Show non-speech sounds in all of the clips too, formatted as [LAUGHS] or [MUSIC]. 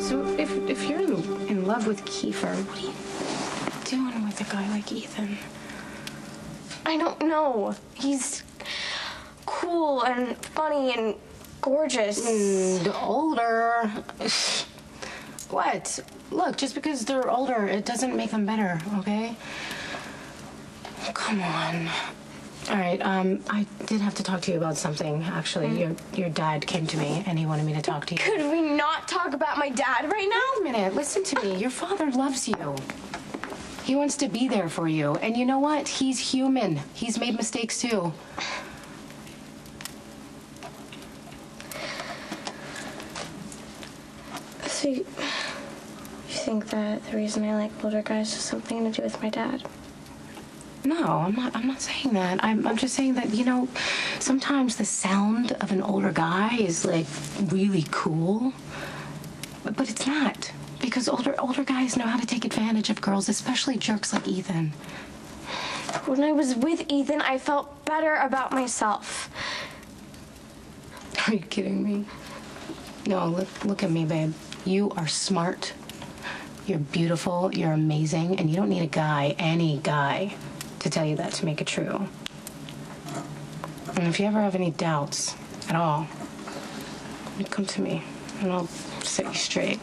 So if if you're in, in love with Kiefer, what are you doing with a guy like Ethan? I don't know. He's cool and funny and gorgeous. And older. What? Look, just because they're older, it doesn't make them better, okay? Come on. All right, um, I did have to talk to you about something, actually. Your your dad came to me and he wanted me to talk to you. Could we not talk about my dad right now? Wait a minute, listen to me. Your father loves you. He wants to be there for you. And you know what? He's human. He's made mistakes too. So you, you think that the reason I like older guys has something to do with my dad? No, I'm not. I'm not saying that. I'm. I'm just saying that you know, sometimes the sound of an older guy is like really cool, but, it's not because older older guys know how to take advantage of girls, especially jerks like Ethan. When I was with Ethan, I felt better about myself. Are you kidding me? No, look, look at me, babe. You are smart. You're beautiful. You're amazing, and you don't need a guy, any guy, to tell you that to make it true. And if you ever have any doubts at all, you come to me, and I'll set you straight.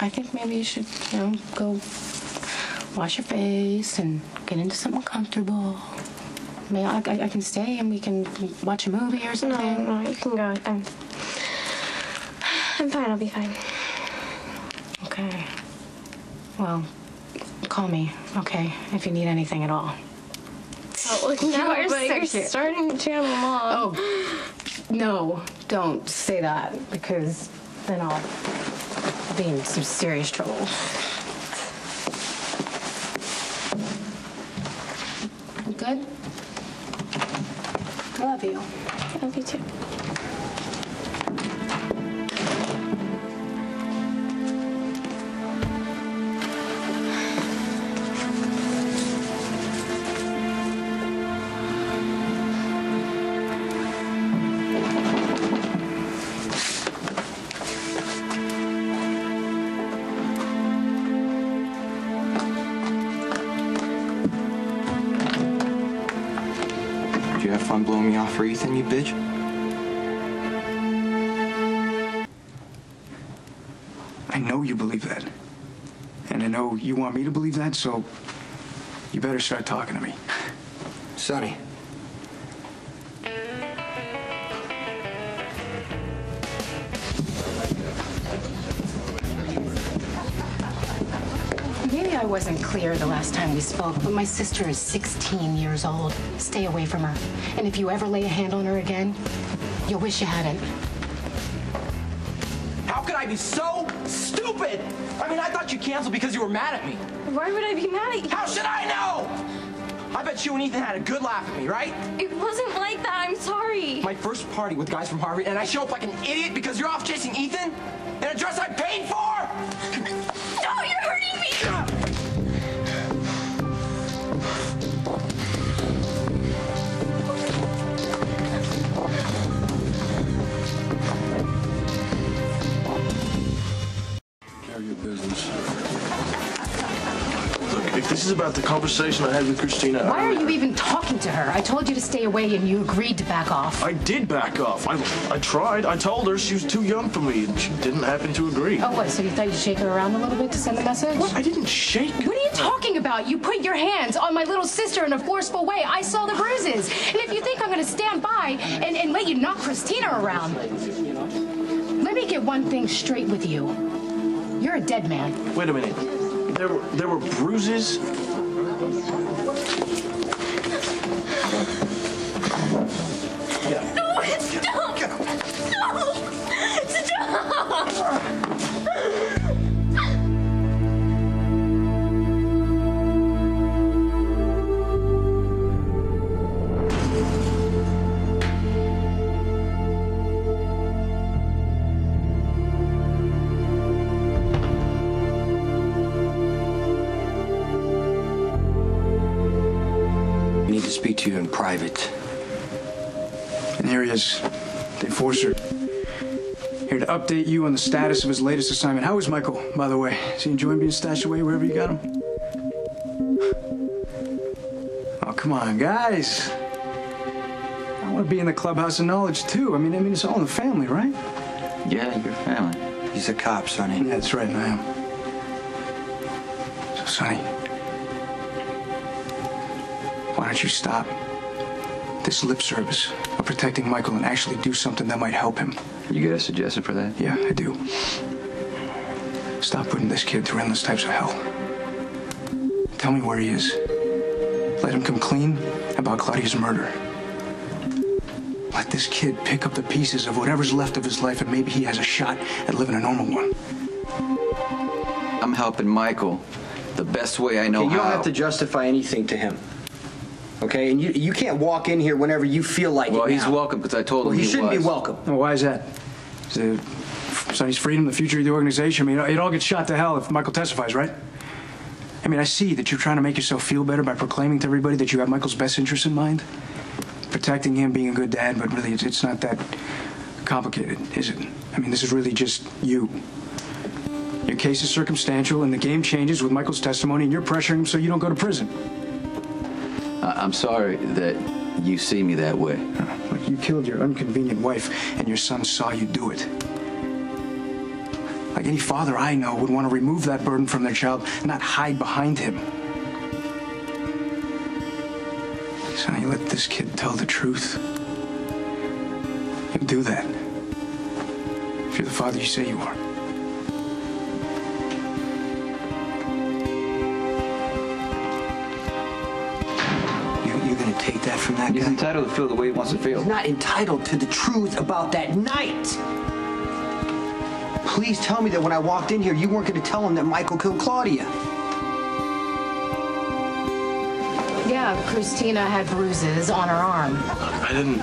I think maybe you should, you know, go wash your face and get into something comfortable. I mean, I, I, I can stay and we can watch a movie or something. No, no, you can go. I'm, I'm fine. I'll be fine. Okay. Well, call me, okay, if you need anything at all. Oh, now [LAUGHS] are you're, so cute. starting to channel mom. Oh, no, don't say that because then I'll be in some serious trouble. You Good? I love you. I love you too. You blowing me off for Ethan, you bitch? I know you believe that. And I know you want me to believe that, so you better start talking to me. Sonny. I wasn't clear the last time we spoke, but my sister is 16 years old. Stay away from her. And if you ever lay a hand on her again, you'll wish you hadn't. How could I be so stupid? I mean, I thought you canceled because you were mad at me. Why would I be mad at you? How should I know? I bet you and Ethan had a good laugh at me, right? It wasn't like that. I'm sorry. My first party with guys from Harvard, and I show up like an idiot because you're off chasing Ethan in a dress I paid for? No, you're hurting me. Ah! This is about the conversation I had with Christina, Why are you even talking to her? I told you to stay away and you agreed to back off. I did back off. I, I tried. I told her she was too young for me, and she didn't happen to agree. Oh, what? So you thought you'd shake her around a little bit to send a message? What? I didn't shake. What are you talking about? You put your hands on my little sister in a forceful way. I saw the bruises. And if you think I'm going to stand by and, and let you knock Christina around, let me get one thing straight with you. You're a dead man. Wait a minute. There were there were bruises. To you in private. And here he is. They force her. Here to update you on the status of his latest assignment. How is Michael, by the way? Is he enjoying being stashed away wherever you got him? Oh, come on, guys. I want to be in the clubhouse of knowledge too. I mean, I mean, it's all in the family, right? Yeah, your family. He's a cop, Sonny. That's right, I am. So, Sonny, why don't you stop this lip service of protecting Michael and actually do something that might help him? You got a suggestion for that? Yeah, I do. Stop putting this kid through endless types of hell. Tell me where he is. Let him come clean about Claudia's murder. Let this kid pick up the pieces of whatever's left of his life, and maybe he has a shot at living a normal one. I'm helping Michael the best way I know Okay, you don't have to justify anything to him. Okay, and you you can't walk in here whenever you feel like well, it. he's now. welcome because I told Well, him he he shouldn't was. be welcome. Oh, why is that? Is it Sonny's freedom, the future of the organization? I mean, it all gets shot to hell if Michael testifies, right? I mean, I see that you're trying to make yourself feel better by proclaiming to everybody that you have Michael's best interests in mind, protecting him, being a good dad, but really, it's, it's not that complicated, is it? I mean, this is really just you. Your case is circumstantial, and the game changes with Michael's testimony, and you're pressuring him so you don't go to prison. I- I'm sorry that you see me that way. Look, you killed your inconvenient wife, and your son saw you do it. Like any father I know would want to remove that burden from their child, not hide behind him. Sonny, let this kid tell the truth. You'll do that. If you're the father you say you are. From that He's guy? entitled to feel the way he wants to feel. He's not entitled to the truth about that night. Please tell me that when I walked in here, you weren't going to tell him that Michael killed Claudia. Yeah, Christina had bruises on her arm. I didn't.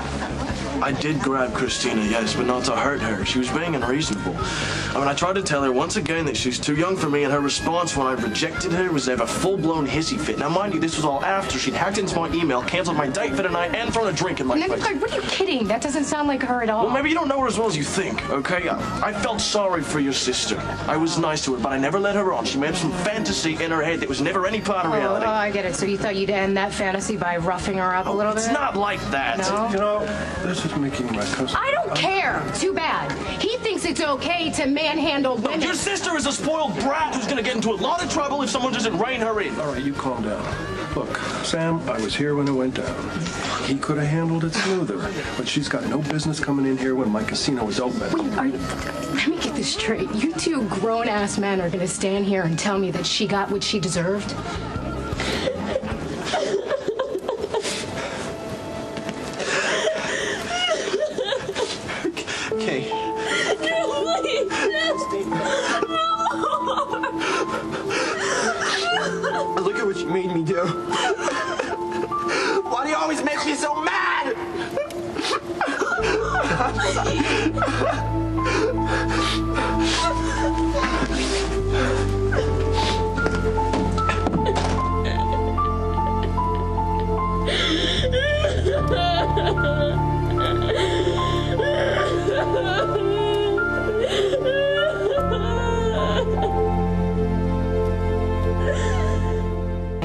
I did grab Christina, yes, but not to hurt her. She was being unreasonable. I mean, I tried to tell her once again that she's too young for me, and her response when I rejected her was to have a full-blown hissy fit. Now, mind you, this was all after she'd hacked into my email, canceled my date for tonight, and thrown a drink in my No, face. God, what are you kidding? That doesn't sound like her at all. Well, maybe you don't know her as well as you think, okay? I, I felt sorry for your sister. I was nice to her, but I never let her on. She made some fantasy in her head that was never any part of Oh, reality. oh, I get it. So you thought you'd end that fantasy by roughing her up a little it's bit? It's not like that. No? You know, this is making my cousin. I don't oh. care. Too bad. He thinks it's okay to manhandle No, women. your sister is a spoiled brat who's gonna get into a lot of trouble if someone doesn't rein her in. All right, you calm down. Look, Sam, I was here when it went down. He could have handled it smoother, but she's got no business coming in here when my casino is open. Wait, are you, let me get this straight. You two grown ass men are going to stand here and tell me that she got what she deserved?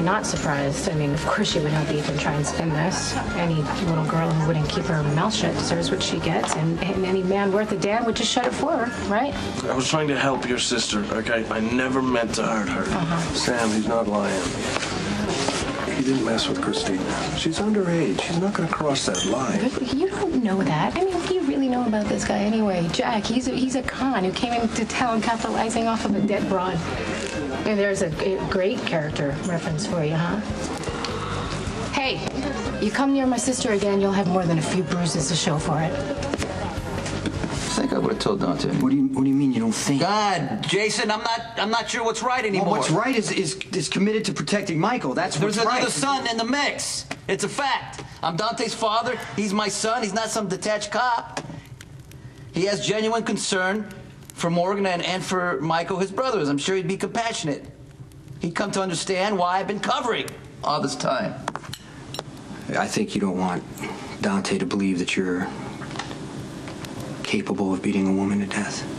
Not surprised. I mean, of course she would help Ethan try and spin this. Any little girl who wouldn't keep her mouth shut deserves what she gets, and, and any man worth a damn would just shut it for her, right? I was trying to help your sister, okay? I never meant to hurt her. Uh-huh. Sam, he's not lying. He didn't mess with Christina. She's underage. She's not going to cross that line. But you don't know that. I mean, what do you really know about this guy anyway? Jack, he's a, he's a con who came into town capitalizing off of a dead broad. And there's a great character reference for you, huh? Hey, you come near my sister again, you'll have more than a few bruises to show for it. I think I would have told Dante. What do you What do you mean you don't think? God, Jason, I'm not I'm not sure what's right anymore. Well, what's right is, is is committed to protecting Michael. That's There's what's another right. son in the mix. It's a fact. I'm Dante's father. He's my son. He's not some detached cop. He has genuine concern for Morgan and, and for Michael, his brothers. I'm sure he'd be compassionate. He'd come to understand why I've been covering all this time. I think you don't want Dante to believe that you're capable of beating a woman to death.